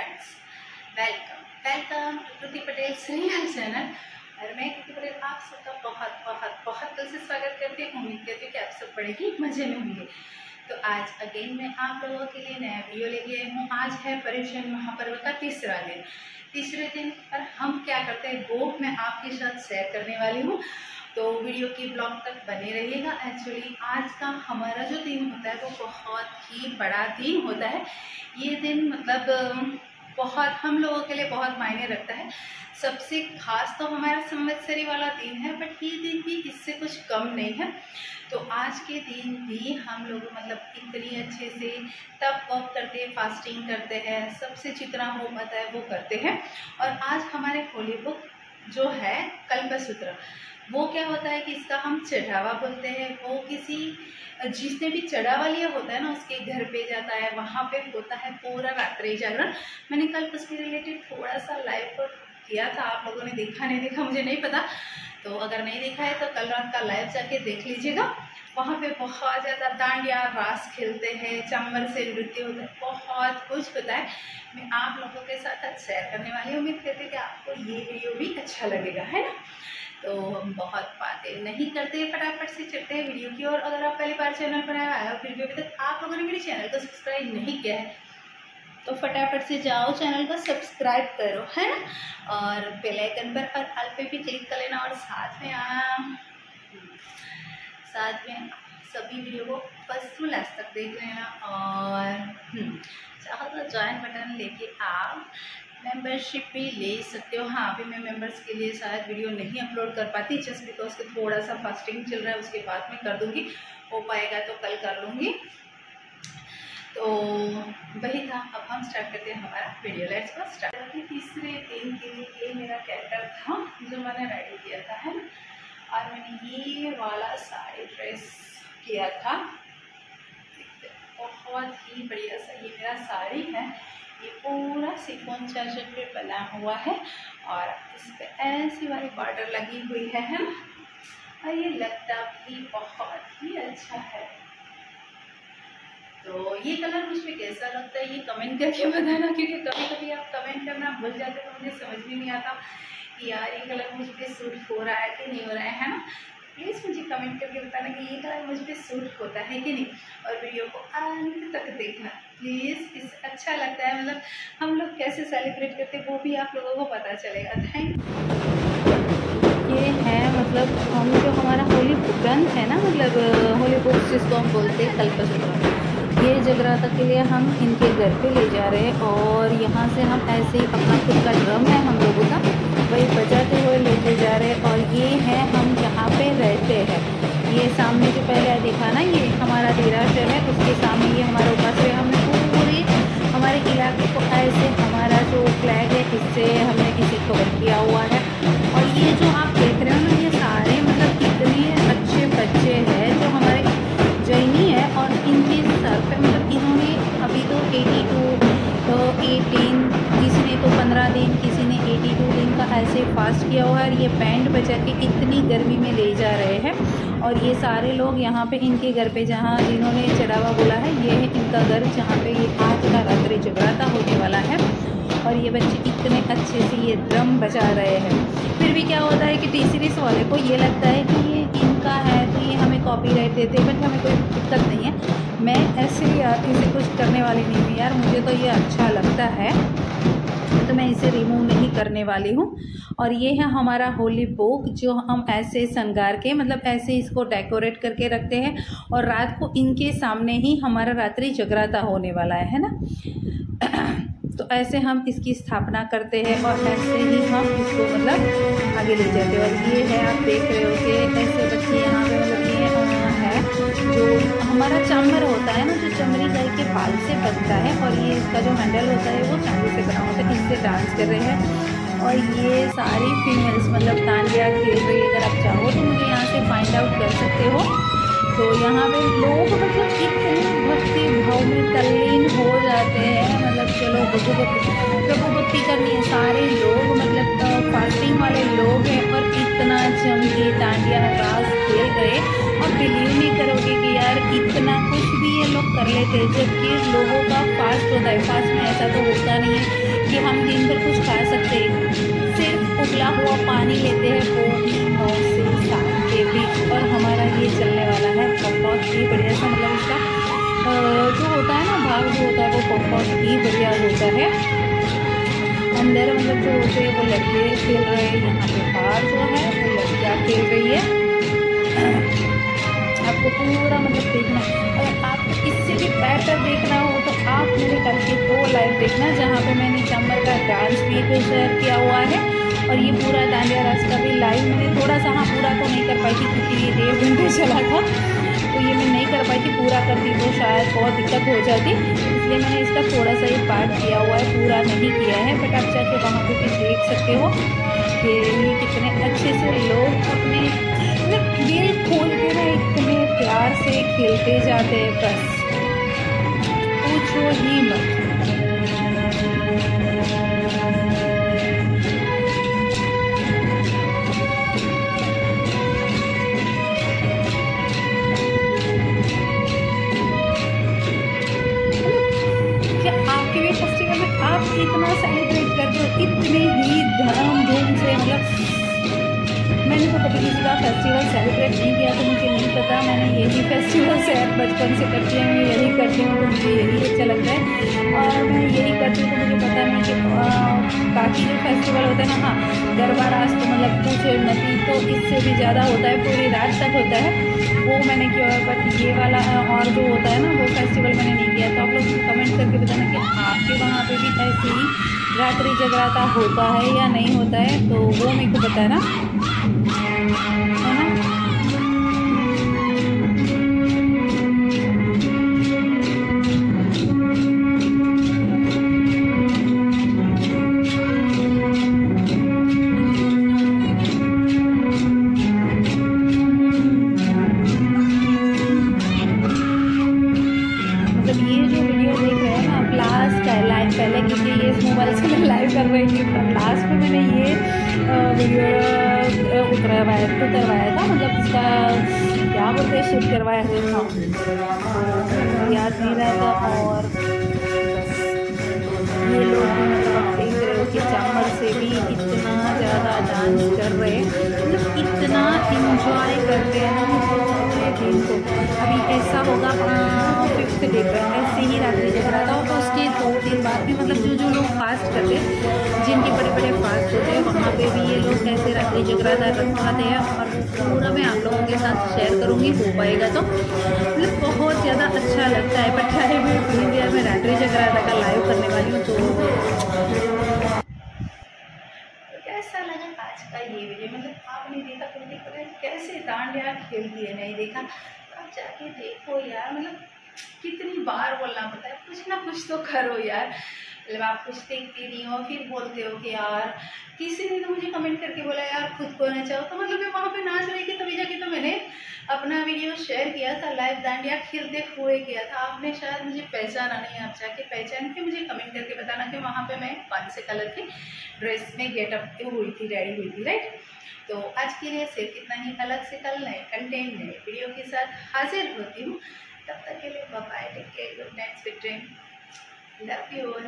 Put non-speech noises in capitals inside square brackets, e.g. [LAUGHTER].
Friends welcome welcome Kriti Patel serial channel और मैं कृति पटेल आप सबका बहुत बहुत बहुत दिल से स्वागत करती हूँ। उम्मीद करती हूँ कि आप सब बड़े ही मज़े में होंगे। तो आज अगेन मैं आप लोगों के लिए नया वीडियो लेके आई हूँ। आज है पर्यूषण महापर्व का तीसरा दिन। तीसरे दिन पर हम क्या करते हैं, वो मैं आपके साथ शेयर करने वाली हूँ। तो वीडियो की ब्लॉग तक बने रहिएगा। एक्चुअली आज का हमारा जो दिन होता है, वो बहुत ही बड़ा दिन होता है। ये दिन मतलब बहुत, हम लोगों के लिए बहुत मायने रखता है। सबसे खास तो हमारा संवत्सरी वाला दिन है बट ये दिन भी इससे कुछ कम नहीं है। तो आज के दिन भी हम लोग मतलब इतनी अच्छे से तप वप करते हैं फास्टिंग करते हैं, सबसे जितना हो पाता है वो करते हैं। और आज हमारे होली बुक जो है कल्पसूत्र। वो क्या होता है कि इसका हम चढ़ावा बोलते हैं। वो किसी, जिसने भी चढ़ावा लिया होता है ना, उसके घर पे जाता है, वहाँ पे होता है पूरा रात्रि जागरण। मैंने कल उसके रिलेटेड थोड़ा सा लाइव किया था, आप लोगों ने देखा, नहीं देखा, मुझे नहीं पता। तो अगर नहीं देखा है तो कल रात का लाइव जाके देख लीजिएगा। वहाँ पे बहुत ज़्यादा डांडिया रास खेलते हैं चम्बर से नृत्य होता है। बहुत कुछ है। मैं आप लोगों के साथ आज शेयर करने वाली हूँ। उम्मीद करते कि आपको ये वीडियो भी अच्छा लगेगा है ना? तो हम बहुत बातें नहीं करते फटाफट से चलते हैं वीडियो की और अगर आप पहली बार चैनल पर आया हो फिर भी अभी तक आप लोगों ने मेरे चैनल को सब्सक्राइब नहीं किया है तो फटाफट से जाओ चैनल को सब्सक्राइब करो है ना? और बेल आइकन पर और अल पे भी क्लिक कर लेना और साथ में आ, साथ में सभी वीडियो को फ़र्स्ट टू लास्ट तक देख लेना और चाहो तो ज्वाइन बटन लेके आप मेंबरशिप भी ले सकते हो। हाँ अभी मैं मेंबर्स के लिए शायद वीडियो नहीं अपलोड कर पाती जस्ट बिकॉज़ के थोड़ा सा फास्टिंग चल रहा है, उसके बाद में कर दूँगी। हो पाएगा तो कल कर लूँगी। तो वही था, अब हम स्टार्ट करते हैं हमारा वीडियो लेट्स को स्टार्ट तीसरे दिन के लिए ये मेरा कैरेक्टर था, जो मैंने रेडी किया था, है और मैंने ये वाला साड़ी ड्रेस किया था। बहुत ही बढ़िया सा ये मेरा साड़ी है। ये पूरा सिफोन चार्जर पे बना हुआ है और इस पर ऐसी वाली बॉर्डर लगी हुई है और ये लगता भी बहुत ही अच्छा है। तो ये कलर मुझ पर कैसा लगता है, ये कमेंट करके बताना, क्योंकि कभी कभी आप कमेंट करना भूल जाते तो मुझे समझ भी नहीं आता कि यार ये कलर मुझ पर सूट हो रहा है कि नहीं हो रहा है ना? प्लीज़ मुझे कमेंट करके बताना कि ये कलर मुझ पर सूट होता है कि नहीं और वीडियो को अंत तक देखना। प्लीज़, इस अच्छा लगता है मतलब हम लोग कैसे सेलिब्रेट करते हैं, वो भी आप लोगों को पता चलेगा। थैंक ये है मतलब हम जो हमारा होली ग्रंथ है ना मतलब होली बुक जिसको हम बोलते हैं कल्पसूत्र ये जगराता के लिए हम इनके घर पे ले जा रहे हैं और यहाँ से हम ऐसे ही अपना खुद का ड्रम है, हम पे है। ये सामने जो पहले देखा ना, ये हमारा देराशर है, उसके सामने ये हमारा है हमने पूरी हमारे इलाके को ऐसे हमारा जो फ्लैग है, इससे हमने किसी कवर किया हुआ है। और ये जो आप फास्ट किया हुआ है और ये बैंड बजा के इतनी गर्मी में ले जा रहे हैं। और ये सारे लोग यहाँ पे इनके घर पे जहाँ जिन्होंने चढ़ावा बोला है, ये है इनका घर जहाँ पे ये आज का रात्रि जगराता होने वाला है। और ये बच्चे इतने अच्छे से ये ड्रम बजा रहे हैं। फिर भी क्या होता है कि टी सीरीज़ वाले को ये लगता है कि ये इनका है तो ये हमें कॉपी राइट देते हैं बट हमें कोई दिक्कत नहीं है। मैं ऐसे इसे कुछ करने वाली नहीं हूँ यार, मुझे तो ये अच्छा लगता है। तो मैं इसे रिमूव नहीं करने वाली हूँ। और ये है हमारा होली बुक जो हम ऐसे श्रृंगार के मतलब ऐसे इसको डेकोरेट करके रखते हैं। और रात को इनके सामने ही हमारा रात्रि जगराता होने वाला है ना? [CLEARS THROAT] तो ऐसे हम इसकी स्थापना करते हैं और ऐसे ही हम इसको मतलब आगे ले जाते हैं। और ये है, आप देख रहे हो कि ऐसे बच्चे यहाँ पे मतलब ये है, जो हमारा चामर होता है ना जो चमड़ी गाय के बाल से बनता है और ये इसका जो हैंडल होता है वो चांदी से बना होता है इससे डांस कर रहे हैं। और ये सारी फीमेल्स मतलब तानिया खेल रही है, अगर आप चाहो तो मुझे यहाँ से फाइंड आउट कर सकते हो। तो यहाँ पे लोग मतलब इतने भक्ति भाव में तल्लीन हो जाते हैं मतलब चलो प्रभु भक्ति प्रभु भक्ति करनी है। सारे लोग मतलब फास्टिंग वाले लोग हैं और इतना जम के डांडिया रास खेल गए और बिलीव नहीं करोगे कि यार इतना कुछ भी ये लोग कर लेते हैं, जबकि लोगों का फास्ट होता है। फास्ट में ऐसा तो होता नहीं है कि हम दिन भर कुछ खा सकते हैं। सिर्फ़ उबला हुआ पानी लेते हैं, वो भी नौ से सात के बीच और हमारा ये चलने वाला है बहुत ही बढ़िया सा मतलब इसका जो होता है ना भाग, जो होता है वो बहुत ही बढ़िया अंदर मतलब जो होते हैं वो लड़के खेल रहे हैं, यहाँ पे बाहर जो है वो लड़कियाँ खेल रही है। आपको पूरा मतलब देखना अगर आपको इससे भी बेटर देखना हो तो आप मेरे कल के दो लाइव देखना, जहाँ पे मैंने चंबर का डांस भी शेयर किया हुआ है, और ये पूरा दांडिया रास का भी लाइव मैंने थोड़ा सा हाँ पूरा तो नहीं कर पाई थी, क्योंकि ये डेढ़ घंटे चला था। ये मैं नहीं कर पाई थी, पूरा करती तो शायद बहुत दिक्कत हो जाती। इसलिए मैंने इसका थोड़ा सा ही पार्ट किया हुआ है, पूरा नहीं किया है बट आप जाके वहाँ पर भी देख सकते हो कि ये कितने अच्छे से लोग अपने मतलब दिल खोल के ना इतने प्यार से खेलते जाते हैं, बस। पूछो ही मत। कभी किसी का फेस्टिवल सेलिब्रेट नहीं किया तो मुझे नहीं पता। मैंने यही फेस्टिवल से बचपन से करती हूँ मैं यही करती हूँ तो मुझे यही अच्छा लगता है। और मैं यही करती हूँ तो मुझे पता नहीं कि बाकी जो फेस्टिवल होते हैं ना हाँ गरबा रास तो मतलब कुछ नदी तो इससे भी ज़्यादा होता है, पूरी रात तक होता है। वो मैंने किया है बट ये वाला और जो होता है ना, वो फेस्टिवल मैंने नहीं किया। तो आप लोग कमेंट करके बताना कि आपके वहाँ पर भी ऐसे ही रात्रि जगराता होता है या नहीं होता है तो वो मेरे को बताना। लास्ट है लाइव पहले क्योंकि ये मोबाइल से मैं लाइव कर रही थी, पर लास्ट में मैंने ये वीडियो उतरवाया उतरवाया था मतलब इसका क्या बोलते हैं शूट करवाया था याद नहीं रहा था और ये लोग मतलब देख रहे हो से भी इतना ज़्यादा डांस कर रहे हैं मतलब इतना इंजॉय करते हैं हम दिन अभी ऐसा होगा फिफ्थ डे पर ऐसे ही रात्रि जगरा था और दो भी मतलब जो जो लोग फास्ट करते हैं, जिनके बड़े बड़े फास्ट होते हैं, वहाँ पे भी ये लोग कैसे रात्रि जगराता रखाते हैं और पूरा मैं आप लोगों के साथ शेयर करूँगी, हो पाएगा तो। मतलब बहुत ज़्यादा अच्छा लगता है बट चाहे मैं इंडिया में रात्रि जगराता का लाइव करने वाली हूँ तो। कैसा लगा आज का ये वीडियो मतलब आपने देखा तो कैसे डांडिया खेलती है, नहीं देखा? अब जाके देखो यार मतलब कितनी बार बोलना पड़ता है, कुछ ना कुछ तो करो यार। मतलब आप कुछ देखती नहीं हो, फिर बोलते हो कि यार, किसी ने तो मुझे कमेंट करके बोला, यार, खुद को ना चाहो। तो मतलब मैं वहाँ पे नाच रही थी, तभी जाके तो मैंने अपना वीडियो शेयर किया था लाइव दांडिया खेलते हुए किया था। आपने शायद मुझे पहचाना नहीं, आप जाके पहचान के मुझे कमेंट करके बताना कि वहाँ पे मैं कौन से कलर की ड्रेस में गेटअप हुई थी रेडी हुई थी राइट तो आज के लिए सिर्फ़ इतना ही। अलग से कल नए कंटेंट नए वीडियो के साथ हाजिर होती हूँ। तब तक के लिए bye take care good night sweet dream love you all